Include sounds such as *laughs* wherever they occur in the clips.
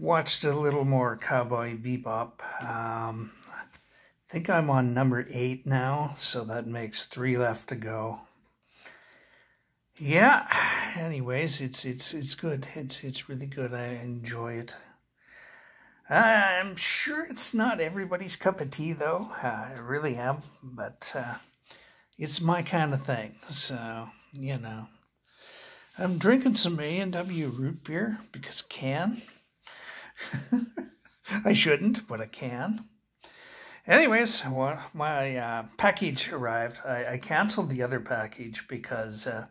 watched a little more Cowboy Bebop. Um, I think I'm on number eight now, so that makes three left to go. Yeah. *sighs* Anyways, it's it's it's good. It's it's really good. I enjoy it. I'm sure it's not everybody's cup of tea, though. Uh, I really am, but uh, it's my kind of thing. So you know, I'm drinking some A and W root beer because can. *laughs* I shouldn't, but I can. Anyways, well, my uh, package arrived. I, I, canceled the other package because uh,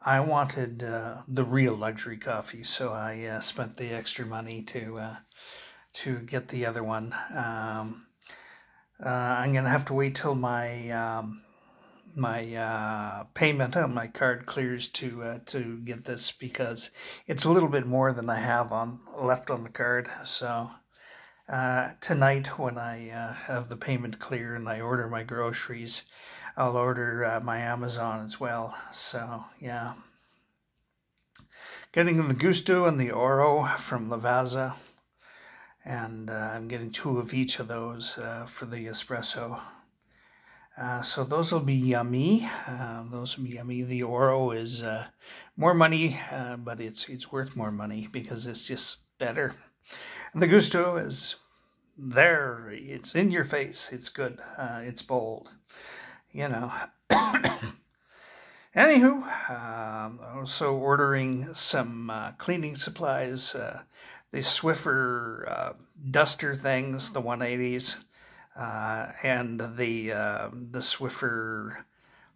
I wanted uh, the real luxury coffee, so I uh, spent the extra money to uh, to get the other one. Um, uh, I'm gonna have to wait till my um, my uh, payment on my card clears to uh, to get this because it's a little bit more than I have on left on the card. So uh, tonight, when I uh, have the payment clear and I order my groceries, I'll order uh, my Amazon as well. So yeah, getting the Gusto and the Oro from Lavazza, and uh, I'm getting two of each of those for the espresso. Uh, so those will be yummy. Uh, those will be yummy. The Oro is uh, more money, uh, but it's it's worth more money because it's just better. And the Gusto is there. It's in your face. It's good. Uh, it's bold. You know. *coughs* Anywho, um, also ordering some cleaning supplies. the Swiffer duster things, the 180s uh, and the uh, the Swiffer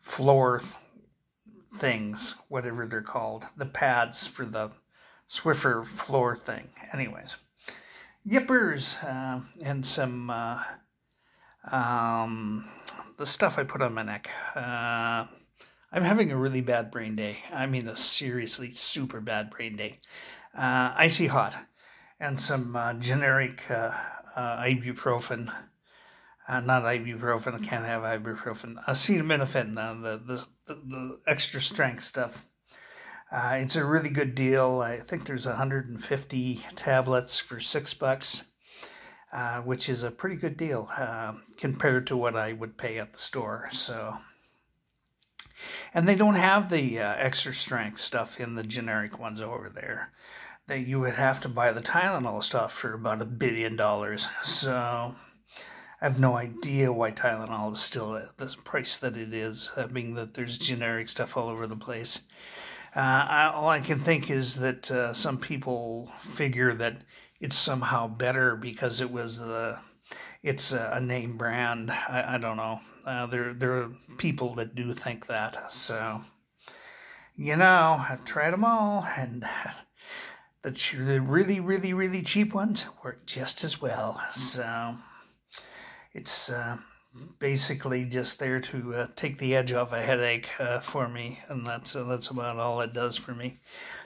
floor th- things, whatever they're called, the pads for the Swiffer floor thing. Anyways, yippers uh, and some uh, um, the stuff I put on my neck. Uh, I'm having a really bad brain day. I mean, a seriously super bad brain day. Uh, icy hot and some generic ibuprofen uh, not ibuprofen. I can't have ibuprofen. Acetaminophen, uh, the, the, the, extra strength stuff. Uh, it's a really good deal. I think there's 150 tablets for six bucks, uh, which is a pretty good deal uh, compared to what I would pay at the store. So, and they don't have the uh, extra strength stuff in the generic ones over there. That you would have to buy the Tylenol stuff for about a billion dollars. So I have no idea why Tylenol is still at the price that it is, uh, being that there's generic stuff all over the place. Uh, I, all I can think is that uh, some people figure that it's somehow better because it was the it's a, a name brand. I, I don't know. Uh, there there are people that do think that. So you know, I've tried them all, and the the really really really cheap ones work just as well. So it's uh, basically just there to uh, take the edge off a headache uh, for me, and that's uh, that's about all it does for me.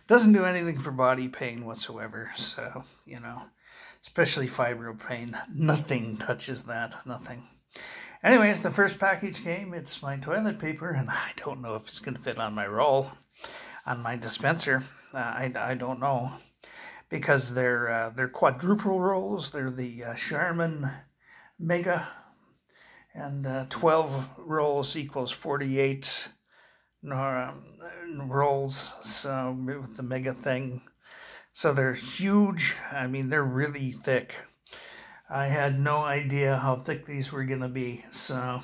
Doesn't do anything for body pain whatsoever. So you know, especially fibro pain, nothing touches that. Nothing. Anyways, the first package came. It's my toilet paper, and I don't know if it's going to fit on my roll, on my dispenser. Uh, I, I don't know because they're uh, they're quadruple rolls. They're the Charmin mega, and uh, 12 rolls equals 48 um, rolls. So with the mega thing, so they're huge. I mean, they're really thick. I had no idea how thick these were gonna be. So,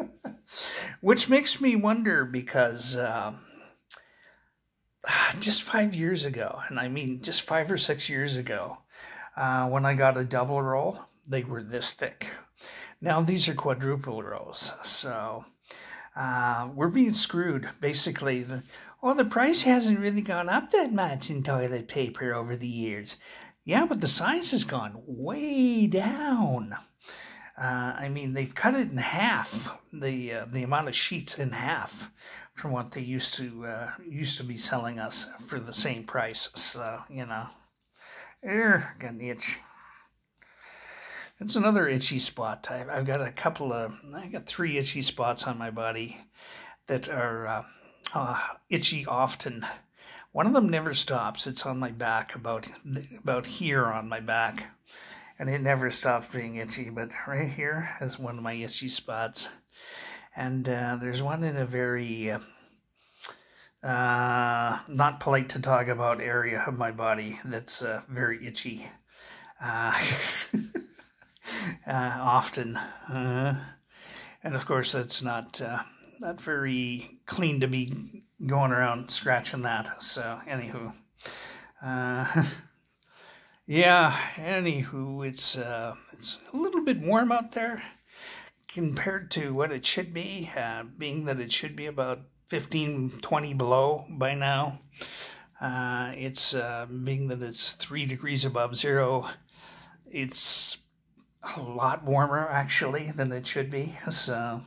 *laughs* which makes me wonder because. Uh, *sighs* just five years ago, and I mean just five or six years ago, uh, when I got a double roll, they were this thick. Now these are quadruple rows, so uh, we're being screwed. Basically, the, well, the price hasn't really gone up that much in toilet paper over the years. Yeah, but the size has gone way down. Uh, I mean, they've cut it in half the uh, the amount of sheets in half from what they used to uh, used to be selling us for the same price. So you know, er, got an itch. It's another itchy spot. I've, I've got a couple of, I got three itchy spots on my body that are uh, uh, itchy often. One of them never stops. It's on my back, about about here on my back, and it never stops being itchy. But right here is one of my itchy spots, and uh, there's one in a very uh, uh, not polite to talk about area of my body that's uh, very itchy. *laughs* Uh, often, uh, and of course that's not uh, not very clean to be going around scratching that. So, anywho, uh, *laughs* yeah, anywho, it's uh, it's a little bit warm out there compared to what it should be, uh, being that it should be about 15, 20 below by now. Uh, it's uh, being that it's three degrees above zero. It's a lot warmer actually than it should be. So,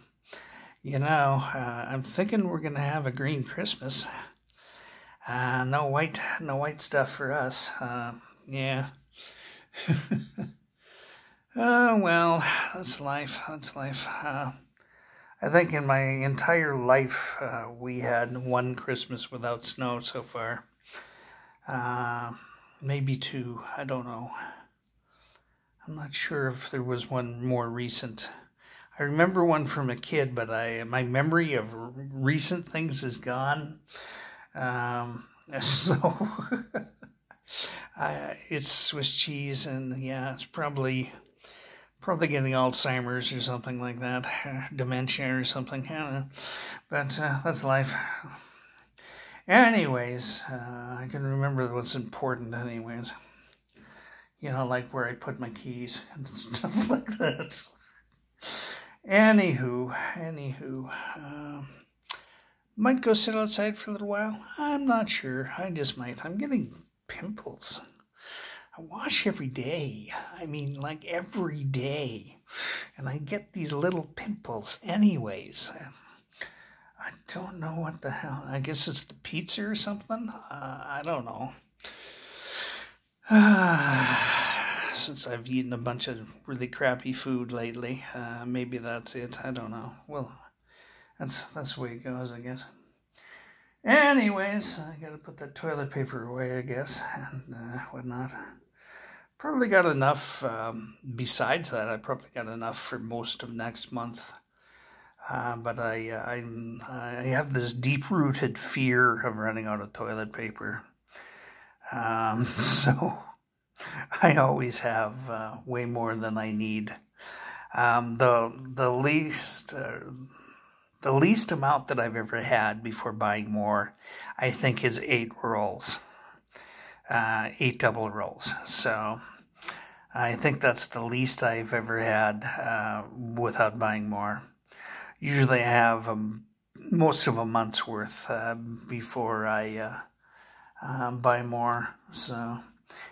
you know, uh, I'm thinking we're gonna have a green Christmas. Uh, no white, no white stuff for us. Uh, yeah. oh *laughs* well, that's life. That's life. Uh, I think in my entire life uh, we had one Christmas without snow so far. Maybe two. I don't know. I'm not sure if there was one more recent. I remember one from a kid, but I my memory of recent things is gone. Um, *laughs* so *laughs* I, it's Swiss cheese, and yeah, it's probably probably getting Alzheimer's or something like that, *laughs* dementia or something. I don't know, but uh, that's life. Anyways, uh, I can remember what's important. Anyways you know, like where I put my keys and *laughs* stuff like that. Anywho, anywho, um, might go sit outside for a little while. I'm not sure. I just might. I'm getting pimples. I wash every day. I mean, like every day. And I get these little pimples, anyways. I don't know what the hell. I guess it's the pizza or something. Uh, I don't know. *sighs* Since I've eaten a bunch of really crappy food lately, uh, maybe that's it. I don't know. Well, that's that's the way it goes, I guess. Anyways, I gotta put that toilet paper away, I guess, and uh, whatnot. Probably got enough. Um, besides that, I probably got enough for most of next month. Uh, but I, uh, I, I have this deep-rooted fear of running out of toilet paper. Um, *laughs* so I always have uh, way more than I need. Um, the the least uh, the least amount that I've ever had before buying more, I think, is eight rolls, uh, eight double rolls. So I think that's the least I've ever had uh, without buying more. Usually, I have um, most of a month's worth uh, before I uh, um, buy more. So,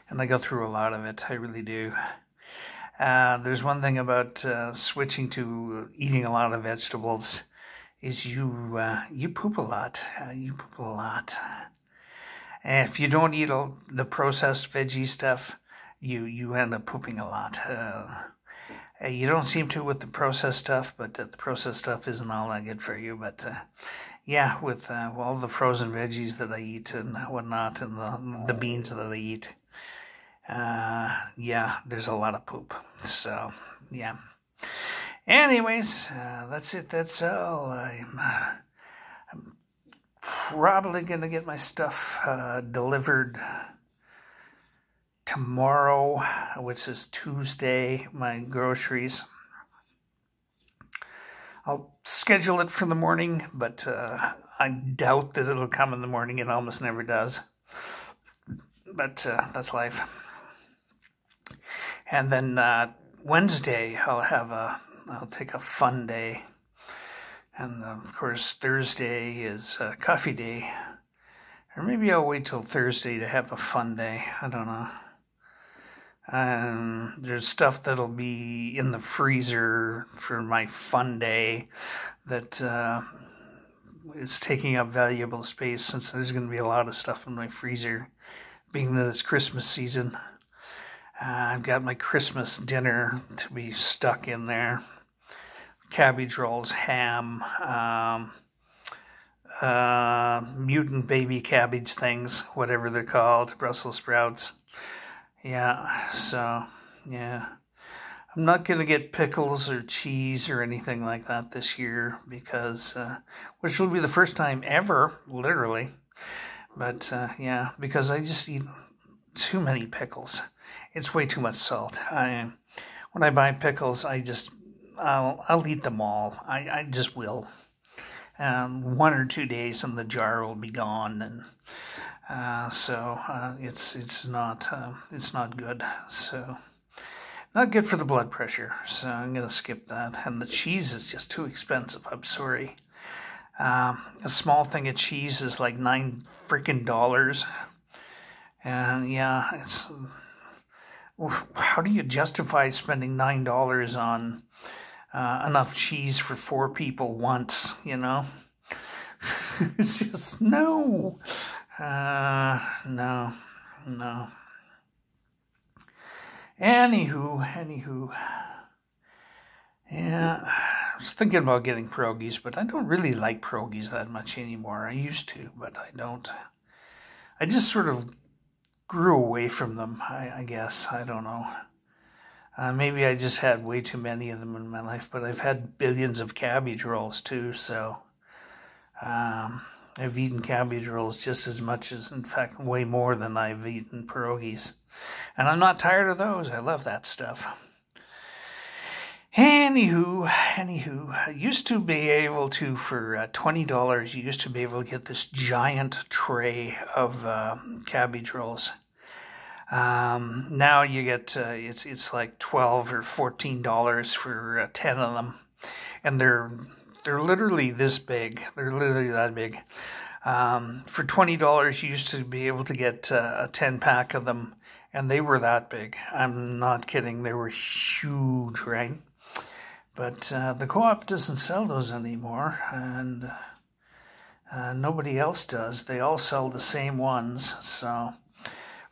and I go through a lot of it. I really do. Uh, there's one thing about uh, switching to eating a lot of vegetables is you uh, you poop a lot. Uh, you poop a lot. And if you don't eat all the processed veggie stuff, you you end up pooping a lot. Uh, you don't seem to with the processed stuff, but the processed stuff isn't all that good for you. But yeah, with uh, all the frozen veggies that I eat and whatnot, and the the beans that I eat, uh, yeah, there's a lot of poop. So yeah. Anyways, uh, that's it. That's all. I'm, uh, I'm probably gonna get my stuff uh, delivered tomorrow, which is Tuesday. My groceries. I'll schedule it for the morning, but uh, I doubt that it'll come in the morning. It almost never does. But uh, that's life. And then uh, Wednesday, I'll have a, I'll take a fun day. And uh, of course, Thursday is coffee day. Or maybe I'll wait till Thursday to have a fun day. I don't know. Um, there's stuff that'll be in the freezer for my fun day that uh, is taking up valuable space since there's going to be a lot of stuff in my freezer, being that it's Christmas season. Uh, I've got my Christmas dinner to be stuck in there cabbage rolls, ham, um, uh, mutant baby cabbage things, whatever they're called, Brussels sprouts. Yeah, so, yeah. I'm not going to get pickles or cheese or anything like that this year because, uh, which will be the first time ever, literally. But uh, yeah, because I just eat too many pickles. It's way too much salt. I, when I buy pickles, I just, I'll, I'll eat them all. I, I just will. Um, one or two days and the jar will be gone and uh, so uh, it's it's not uh, it's not good so not good for the blood pressure, so I'm going to skip that. And the cheese is just too expensive. I'm sorry. Um, a small thing of cheese is like nine freaking dollars. And yeah, it's how do you justify spending nine dollars on uh, enough cheese for four people once? You know, *laughs* it's just no, uh, no, no. Anywho, anywho. Yeah, I was thinking about getting pierogies, but I don't really like pierogies that much anymore. I used to, but I don't. I just sort of grew away from them, I, I guess. I don't know. Uh, maybe I just had way too many of them in my life, but I've had billions of cabbage rolls too, so um, I've eaten cabbage rolls just as much as, in fact, way more than I've eaten pierogies. And I'm not tired of those. I love that stuff. Anywho, anywho, I used to be able to, for uh, $20, you used to be able to get this giant tray of uh, cabbage rolls. Um, now you get, uh, it's, it's like 12 or $14 for uh, 10 of them. And they're they're literally this big. They're literally that big. Um, for twenty dollars, you used to be able to get uh, a ten pack of them, and they were that big. I'm not kidding. They were huge, right? But uh, the co-op doesn't sell those anymore, and uh, nobody else does. They all sell the same ones, so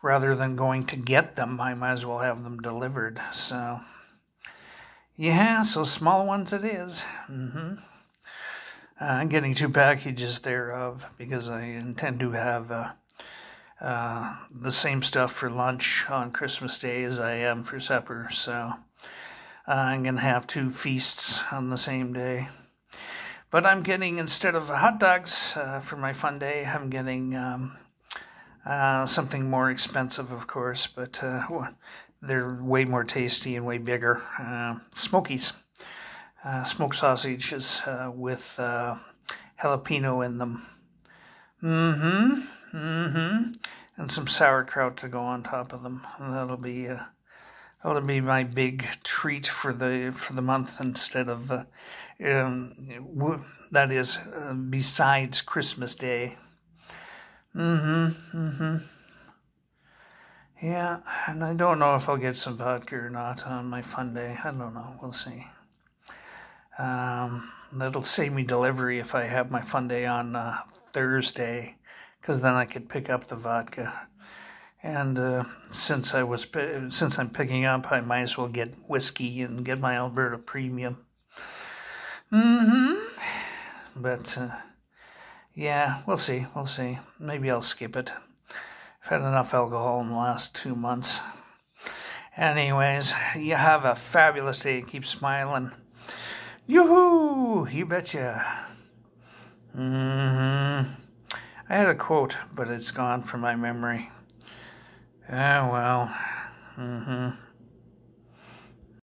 rather than going to get them, I might as well have them delivered. So, yeah, so small ones it is. Mm-hmm. Uh, I'm getting two packages thereof because I intend to have uh, uh, the same stuff for lunch on Christmas Day as I am for supper. So uh, I'm going to have two feasts on the same day. But I'm getting, instead of hot dogs uh, for my fun day, I'm getting um, uh, something more expensive, of course, but they're way more tasty and way bigger. Smokies uh, smoked sausages uh, with uh, jalapeno in them. Mm-hmm. Mm-hmm. And some sauerkraut to go on top of them. And that'll be uh, that'll be my big treat for the for the month instead of uh, um, that is uh, besides Christmas Day. Mm-hmm. Mm-hmm. Yeah, and I don't know if I'll get some vodka or not on my fun day. I don't know. We'll see. Um, that'll save me delivery if I have my fun day on uh, Thursday, because then I could pick up the vodka. And uh, since I was since I'm picking up, I might as well get whiskey and get my Alberta Premium. Mm-hmm. But uh, yeah, we'll see. We'll see. Maybe I'll skip it. I've had enough alcohol in the last two months. Anyways, you have a fabulous day. Keep smiling. Yoo-hoo! You betcha. Mm-hmm. I had a quote, but it's gone from my memory. Ah, well. Mm-hmm.